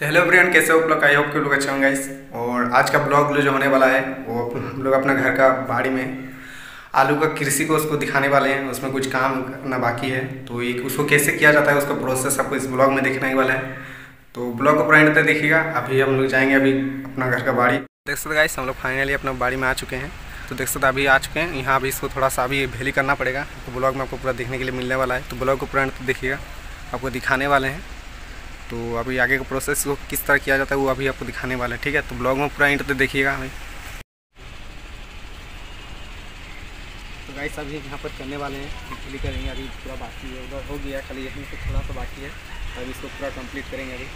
तो hello friend कैसे हो आप लोग? आई होप के लोग अच्छे होंगे गाइस और आज का ब्लॉग जो होने वाला है, वो हम लोग अपना घर का बाड़ी में आलू का कृषि को उसको दिखाने वाले हैं. उसमें कुछ काम करना बाकी है. तो एक उसको कैसे किया जाता है, उसका प्रोसेस आपको इस ब्लॉग में देखने वाला है. तो ब्लॉग को पूरा तक देखिएगा. अभी हम लोग जाएँगे अभी अपना घर का बाड़ी. देख सकते गाइस हम लोग फाइनली अपना बाड़ी में आ चुके हैं. तो देख सकते अभी आ चुके हैं. यहाँ अभी इसको थोड़ा सा अभी भेली करना पड़ेगा. तो ब्लॉग में आपको पूरा देखने के लिए मिलने वाला है. तो ब्लॉग को पूरा देखिएगा. आपको दिखाने वाले हैं. तो अभी आगे का प्रोसेस को किस तरह किया जाता है वो अभी आपको दिखाने वाला है, ठीक है? तो ब्लॉग में पूरा इंटर देखिएगा हमें। तो गाइस अभी यहाँ पर करने वाले हैं कंप्लीट करेंगे, अभी पूरा बाकी है, उधर हो गया, खाली यहीं से थोड़ा सा बाकी है। अभी इसको पूरा कंप्लीट करेंगे अभी।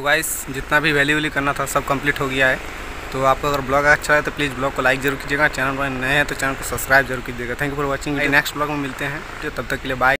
तो गाइस जितना भी वैल्यू वैल्यू करना था, सब कंप्लीट हो गया है। तो आपको अगर ब्लॉग अच्छा है तो प्लीज़ ब्लॉग को लाइक ज़रूर कीजिएगा। चैनल पर नए हैं तो चैनल को सब्सक्राइब ज़रूर कीजिएगा। Thank you for watching next blog में मिलते हैं। तब तक के लिए बाय